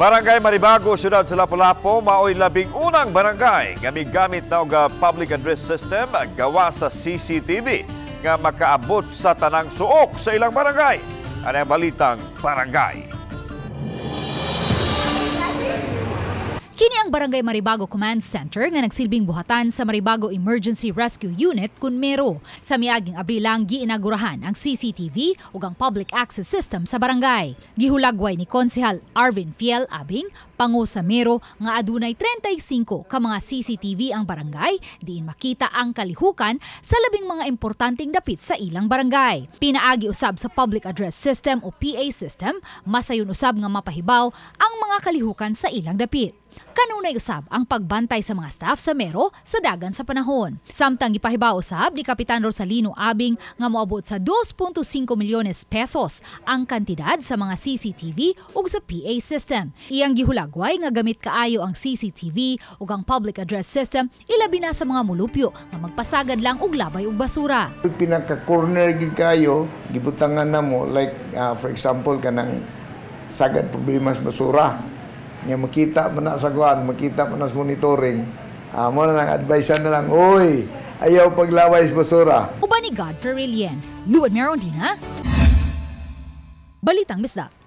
Barangay Maribago, Siyudad sa Lapu-Lapu, maoy labing unang barangay nga migamit na og public address system gawa sa CCTV nga makaabot sa tanang suok sa ilang barangay. Ano ang balitang barangay? Kini ang Barangay Maribago Command Center nga nagsilbing buhatan sa Maribago Emergency Rescue Unit kun mero. Sa miaging Abril lang giinagurahan ang CCTV ug ang public access system sa barangay. Gihulagway ni Konsehal Arvin Fiel Abing pangu sa mero nga adunay 35 ka mga CCTV ang barangay diin makita ang kalihukan sa labing mga importanteng dapit sa ilang barangay. Pinaagi usab sa public address system o PA system, masayon usab nga mapahibaw ang mga kalihukan sa ilang dapit. Kanunay usab ang pagbantay sa mga staff sa Mero sa dagan sa panahon. Samtang ipahibaw usab ni Kapitan Rosalino Abing nga moabot sa 2.5 milyones pesos ang kantidad sa mga CCTV ug sa PA system. Iyang gihulagway nga gamit kaayo ang CCTV ug ang public address system ilabi na sa mga mulupyo nga magpasagad lang og labay ug basura. pinaka-corner gid kayo gibutangan namo like ah, for example kanang sagad problema sa basura nga makita man na sa kuan makita man na sa monitoring. Ah mo na lang advice na lang oy ayaw paglaway sa basura. Uban ni Godfrey Rilien, Luan Merondina, Balitang Misda.